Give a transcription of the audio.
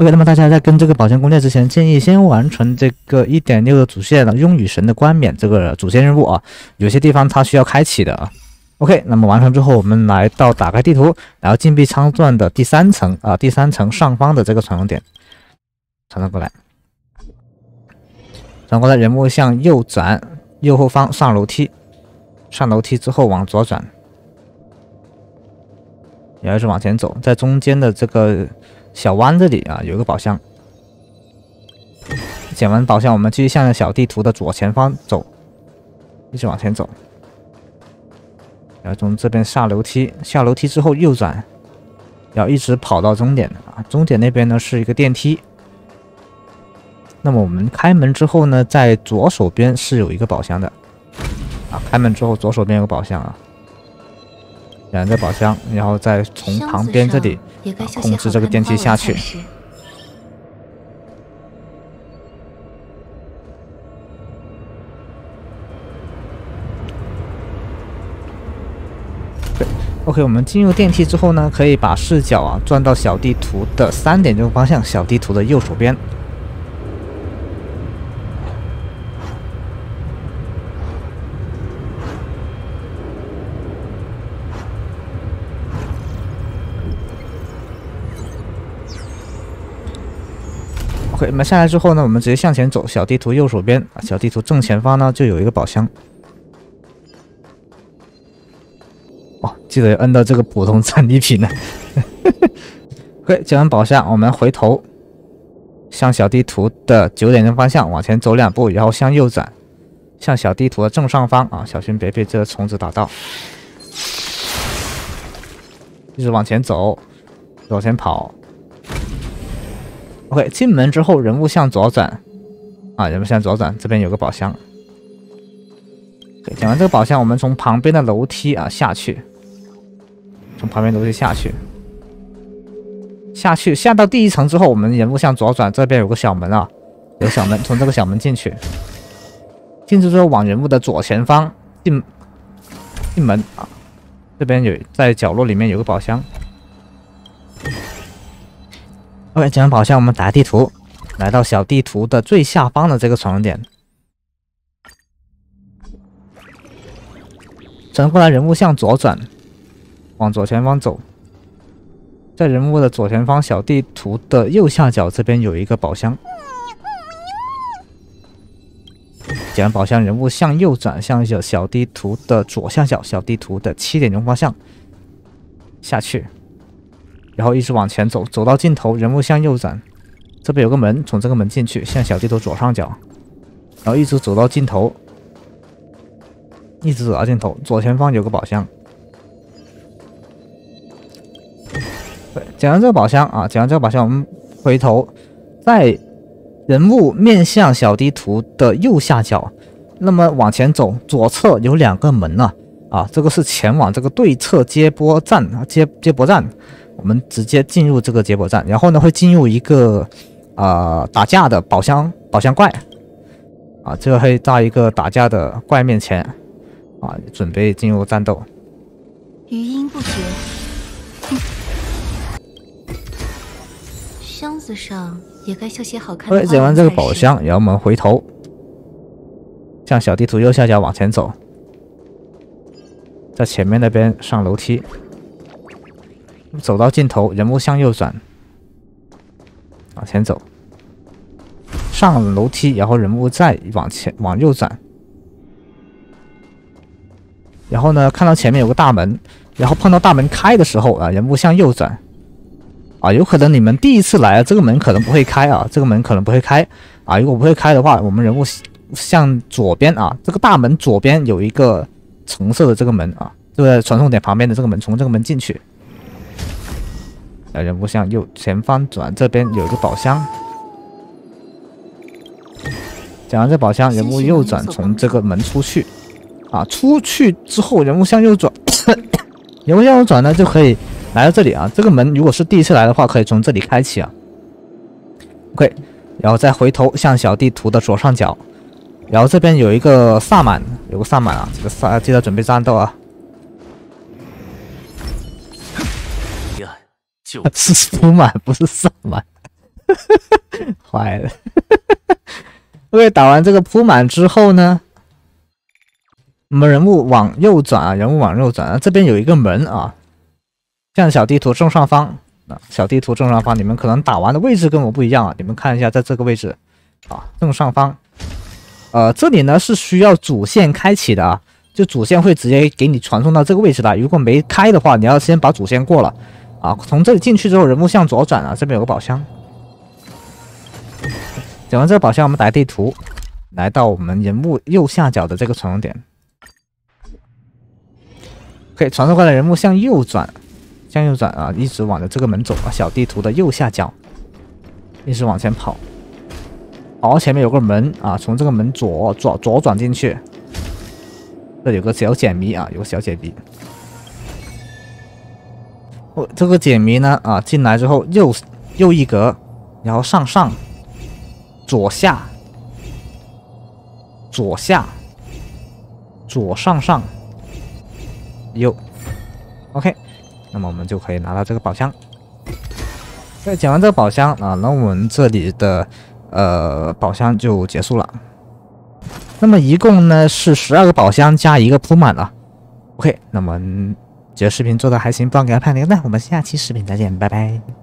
OK，那么大家在跟这个宝箱攻略之前，建议先完成这个一点六的主线的拥雨神的冠冕这个主线任务啊，有些地方它需要开启的啊。OK，那么完成之后，我们来到打开地图，然后禁闭仓钻的第三层啊，第三层上方的这个传送点，传送过来，传过来，人物向右转，右后方上楼梯，上楼梯之后往左转，然后是往前走，在中间的这个。小弯这里啊，有个宝箱。捡完宝箱，我们继续向着小地图的左前方走，一直往前走。然后从这边下楼梯，下楼梯之后右转，要一直跑到终点啊。终点那边呢是一个电梯。那么我们开门之后呢，在左手边是有一个宝箱的啊。开门之后左手边有个宝箱啊，两个宝箱，然后再从旁边这里。控制这个电梯下去。对，OK，我们进入电梯之后呢，可以把视角啊转到小地图的三点钟方向，小地图的右手边。我们下来之后呢，我们直接向前走。小地图右手边啊，小地图正前方呢就有一个宝箱。哦，记得摁到这个普通战利品呢。OK，捡完宝箱，我们回头向小地图的九点钟方向往前走两步，然后向右转，向小地图的正上方啊，小心别被这个虫子打到。一直往前走，往前跑。OK，进门之后，人物向左转，啊，人物向左转，这边有个宝箱。讲完这个宝箱，我们从旁边的楼梯啊下去，从旁边楼梯下去，下去下到第一层之后，我们人物向左转，这边有个小门啊，有小门，从这个小门进去，进去之后往人物的左前方进进门啊，这边有在角落里面有个宝箱。OK，捡完宝箱，我们打开地图，来到小地图的最下方的这个传送点。转过来，人物向左转，往左前方走。在人物的左前方，小地图的右下角这边有一个宝箱。捡完宝箱，人物向右转，向小小地图的左下角，小地图的七点钟方向下去。然后一直往前走，走到尽头，人物向右转，这边有个门，从这个门进去，向小地图左上角，然后一直走到尽头，一直走到尽头，左前方有个宝箱。对，捡完这个宝箱啊，捡完这个宝箱，我们回头，在人物面向小地图的右下角，那么往前走，左侧有两个门啊，啊，这个是前往这个对侧接驳站啊，接接驳站。我们直接进入这个接驳站，然后呢会进入一个啊打架的宝箱宝箱怪啊，这个会到一个打架的怪面前啊，准备进入战斗。余音不绝。箱子上也该绣些好看的。捡完这个宝箱，然后我们回头向小地图右下角往前走，在前面那边上楼梯。走到尽头，人物向右转，往前走，上楼梯，然后人物再往前往右转，然后呢，看到前面有个大门，然后碰到大门开的时候啊，人物向右转，啊，有可能你们第一次来啊，这个门可能不会开啊，这个门可能不会开。啊，如果不会开的话，我们人物向左边啊，这个大门左边有一个橙色的这个门啊，就在传送点旁边的这个门，从这个门进去。人物向右前方转，这边有一个宝箱。讲完这宝箱，人物右转，从这个门出去。啊，出去之后，人物向右转，人物向右转呢，就可以来到这里啊。这个门如果是第一次来的话，可以从这里开启啊。OK，然后再回头向小地图的左上角，然后这边有一个萨满，有个萨满啊，这个萨记得准备战斗啊。是苏满，不是萨满。坏了。OK，打完这个铺满之后呢，我们人物往右转啊，人物往右转啊，这边有一个门啊，像小地图正上方啊，小地图正上方，你们可能打完的位置跟我不一样啊，你们看一下，在这个位置啊，正上方，呃，这里呢是需要主线开启的啊，就主线会直接给你传送到这个位置的，如果没开的话，你要先把主线过了啊，从这里进去之后，人物向左转啊，这边有个宝箱。捡完这个宝箱，我们打开地图，来到我们人物右下角的这个传送点。可以传送过来，人物向右转，向右转啊，一直往着这个门走啊。小地图的右下角，一直往前跑。跑到前面有个门啊，从这个门左左左转进去。这有个小解谜啊，有个小解谜。哦，这个解谜呢啊，进来之后右右一格，然后上上。左下，左下，左上上，右，OK，那么我们就可以拿到这个宝箱。那讲完这个宝箱啊，那我们这里的呃宝箱就结束了。那么一共呢是十二个宝箱加一个铺满了。OK，那么觉得视频做的还行，不妨给它拍个赞，我们下期视频再见，拜拜。